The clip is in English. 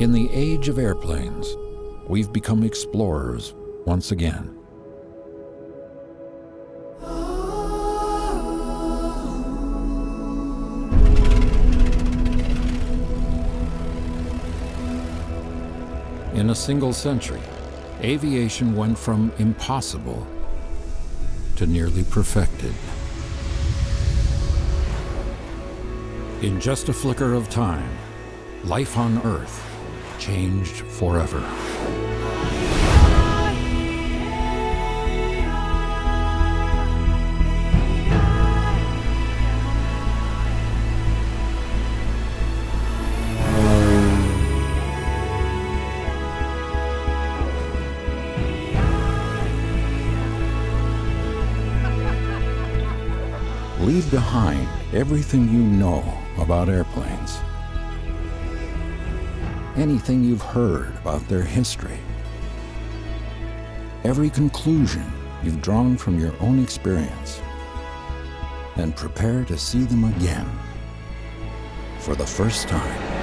In the age of airplanes, we've become explorers once again. In a single century, aviation went from impossible to nearly perfected. In just a flicker of time, life on Earth changed forever. Leave behind everything you know about airplanes. Anything you've heard about their history. Every conclusion you've drawn from your own experience. And prepare to see them again for the first time.